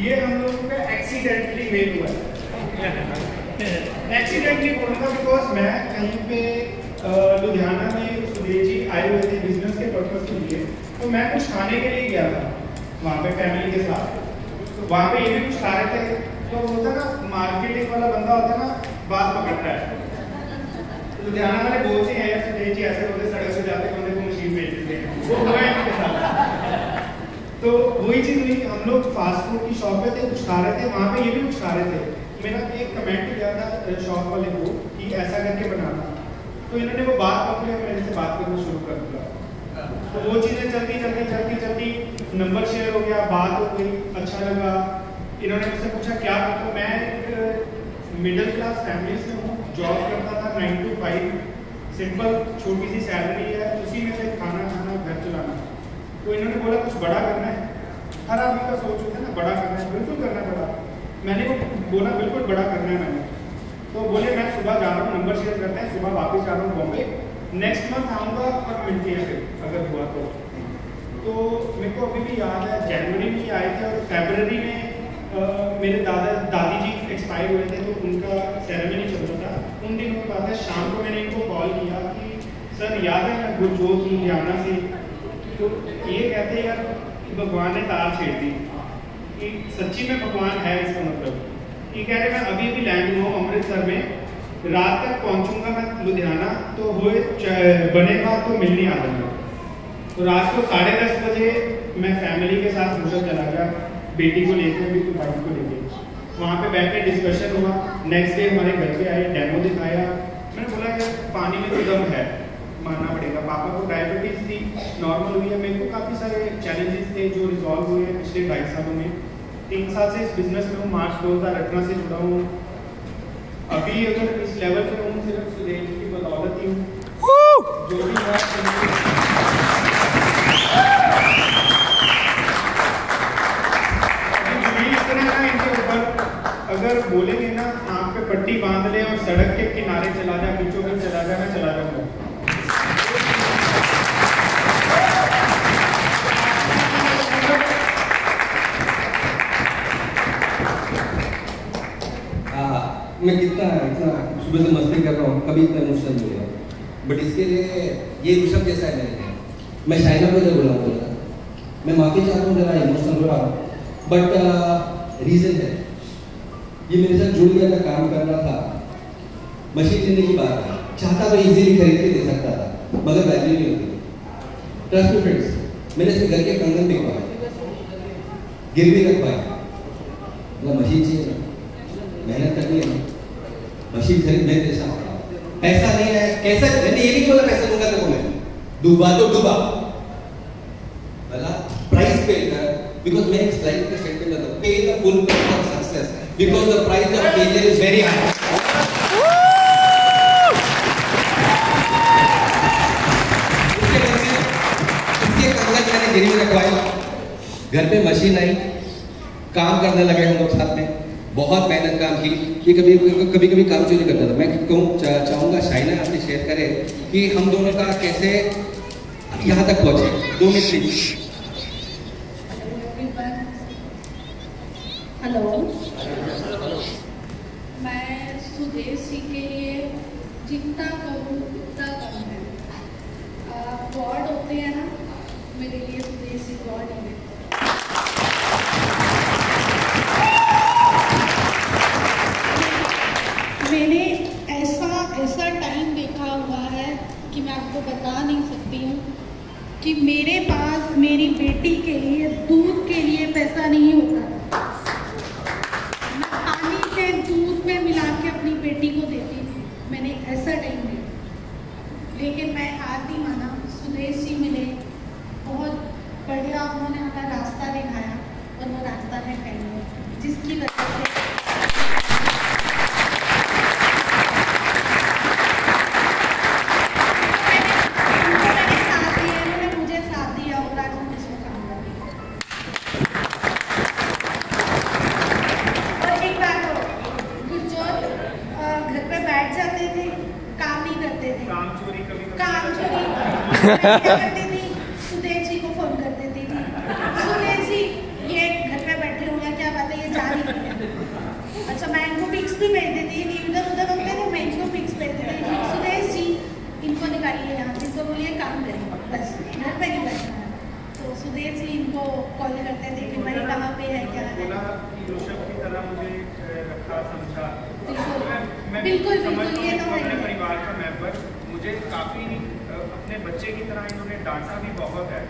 ये हम लोगों का एक्सीडेंटली मेल हुआ एक्सीडेंटली बोलूँगा बिकॉज़ मैं कहीं पे लुधियाना में सुदेश जी आए हुए थे बिज़नेस के पर्पज के लिए तो मैं कुछ खाने के लिए गया था, वहाँ पे फैमिली के साथ। तो वहाँ पे ये भी कुछ खा रहे थे तो होता ना मार्केटिंग वाला बंदा होता ना, बात पकड़ता है। लुधियाना वाले बोलते हैं सुदेश जी ऐसे बोलते सड़क से जाते बंदे को मशीन बेच देते हैं। वो हुआ इनके साथ। तो वही चीज़ हुई हम लोग फास्ट फ़ूड की शॉप पे थे, कुछ खा रहे थे, वहाँ पे ये भी कुछ खा रहे थे। मेरा एक कमेंट किया था शॉप वाले को कि ऐसा करके बनाना। तो इन्होंने वो बात पकड़ी और मेरे से बात करना शुरू कर दिया। तो वो चीज़ें चलती चलती चलती चलती नंबर शेयर हो गया, बात हो गई अच्छा लगा। इन्होंने मुझसे पूछा, क्या तो मैं एक मिडिल क्लास फैमिली से हूँ जॉब करता था नाइन टू फाइव सिंपल छोटी सी सैलरी है, उसी में से खाना खाना घर चलाना। तो इन्होंने बोला कुछ बड़ा करना है। हर आदमी का सोच होता है ना बड़ा करना है बिल्कुल करना है बड़ा। मैंने वो बोला बिल्कुल बड़ा करना है मैंने। तो बोले मैं सुबह जा रहा हूँ नंबर शेयर करते हैं सुबह वापस जा रहा हूँ बॉम्बे। नेक्स्ट मंथ आऊँगा और मिलते हैं फिर अगर हुआ तो। तो मेरे को अभी भी याद है जनवरी में आए थे और फेबररी में अ, मेरे दादा दादी जी एक्सपायर हुए थे तो उनका सेरेमनी चल रहा था। उन दिनों की बात है शाम को मैंने इनको कॉल किया कि सर याद है मैं गुरजोत लुधियाना से? तो ये कहते हैं यार कि भगवान ने तार छेड़ दी। कि सच्ची में भगवान है इसका मतलब। ये कह रहे मैं अभी अभी लैंड हुआ हूँ अमृतसर में। रात तक पहुंचूँगा मैं लुधियाना तो च- बनेगा तो मिलने आ जाऊँगा। तो रात को साढ़े दस बजे मैं फैमिली के साथ होटल चला गया। बेटी को लेकर भी तो वाइफ को लेके। वहाँ पे बैठ के डिस्कशन हुआ। नेक्स्ट डे हमारे घर पे आए डेमो दिखाया। मैंने बोला कि पानी में तो दम है। मानना पड़ेगा। पापा को डायबिटीज़ थी नॉर्मल हुई है। मेरे को काफ़ी सारे चैलेंजेस थे जो रिजॉल्व हुए हैं पिछले ढाई सालों में। तीन साल से इस बिज़नेस में हूँ, मार्च दो हज़ार अठारह से जुड़ा हूँ। अभी अगर इस लेवल पे हूँ सिर्फ़ सुदेश जी की बदौलत ही हूँ। जो भी अगर बोलेंगे ना, आँख पे पट्टी बाँध ले और सड़क के किनारे चला जा मैं कितना, इतना सुबह से मस्ती कर रहा हूँ, कभी इतना इमोशनल नहीं हुआ। बट इसके लिए, ये ऋषभ जैसा है मेरे लिए। मैं शाइना को जब बोला बोला मैं माफ़ी चाहता हूँ जरा इमोशनल हो रहा बट रीजन है। ये मेरे साथ जुड़ गया था काम करना था। मशीन लेने की बात है। चाहता तो इजीली खरीद के दे सकता था, मगर वैल्यू नहीं होती। ट्रस्ट मी फ्रेंड्स मैंने इसके घर के कंगन बिकवाए। गिरवी रखवाए मतलब मशीन चाहिए मेहनत करनी है। मशीन खरीदने जैसा पैसा नहीं है, कैसा? मैंने ये नहीं बोला पैसा दूँगा तेरे को मैं डूबा तो डूबा बोला प्राइस पे कर because मैं इस लाइफ का स्टेटमेंट देता हूँ। Pay the full price of success because the price of failure is very high इसके बाद से इसके कंगन मैंने गिरवी रखवाई घर पे मशीन आई, काम करने लगे हम लोग साथ में। बहुत मेहनत काम की। ये कभी कभी कभी काम चोरी करता था। मैं कहूँ चा, चाहूँगा शाइना आपसे शेयर करें कि हम दोनों का कैसे यहाँ तक पहुँचे। दो मिनट प्लीज़ हेलो। मैं सुदेशी के लिए जितना करूँ उतना कम है गॉड होते हैं ना मेरे लिए सुदेशी गॉड ही है मैंने ऐसा ऐसा टाइम देखा हुआ है कि मैं आपको बता नहीं सकती हूँ कि मेरे पास मेरी बेटी के लिए, दूध के लिए पैसा नहीं होता मैं पानी से दूध में मिला के अपनी बेटी को देती थी मैंने ऐसा टाइम देखा लेकिन मैं हार नहीं माना सुदेश जी मिले बहुत बढ़िया उन्होंने हमें रास्ता दिखाया और वो रास्ता है कैमरे जिसकी वजह से उनको मैंने साथ दिया उन्होंने मुझे साथ दिया और आज हम इसमें काम कर रहे हैं और एक बात और गुरजोत अ, घर पे बैठ जाते थे काम नहीं करते थे काम चोरी कभी कभी काम चोरी मैं क्या करती थी सुदेश जी को फ़ोन कर देती थी सुदेश जी ये घर पे बैठे हुए हैं क्या बात है ये जा रही है अच्छा मैं इनको पिक्स भी भेज देती थी इधर उधर होते थे मैं इनको पिक्स भेज देती थी सुदेश जी इनको निकालिए यहाँ से इनको बोलिए काम करें बस घर पे नहीं बैठना है तो सुदेश जी इनको कॉल करते थे कि भाई कहाँ पे है क्या है बोला कि ऋषभ की तरह मुझे अ, रखा समझा बिल्कुल। बिल्कुल, ये तो है परिवार का मेंबर मुझे काफ़ी अपने बच्चे की तरह इन्होंने डांटा भी बहुत है।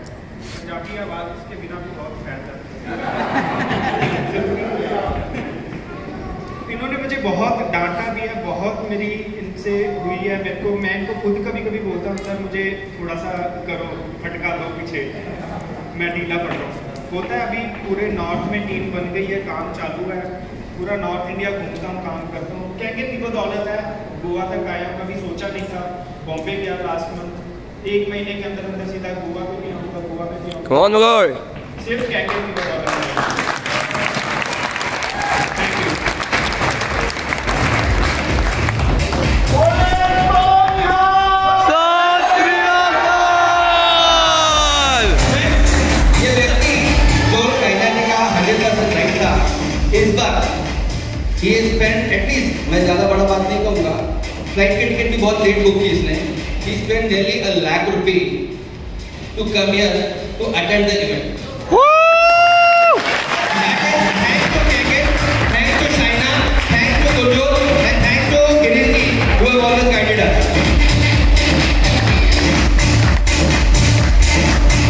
पंजाबी आवाज़ इसके बिना भी बहुत फैल जाती है। इन्होंने मुझे बहुत डांटा भी है, बहुत मेरी इनसे हुई है। मेरे को, मैं इनको खुद कभी कभी बोलता हूँ, सर, मुझे थोड़ा सा करो, फटका दो पीछे। मैं ढीला पड़ रहा होता है, अभी पूरे नॉर्थ में टीम बन गई है, काम चालू है। पूरा नॉर्थ इंडिया घूमता हूँ, काम करता हूँ। कहेंगे की बदौलत है? गोवा तक आया कभी सोचा नहीं था। बॉम्बे गया लास्ट मंथ एक महीने के अंदर अंदर सीधा गोवा में भी आऊँगा? गोवा में भी आऊँगा? On, Magor. सिर्फ़ है। यू इस बार ही स्पेंड एटलीस्ट मैं ज़्यादा बड़ा बात नहीं कहूँगा। फ़्लाइट की टिकट भी बहुत लेट बुक की इसने। He spend nearly a lakh rupee to come here to attend the event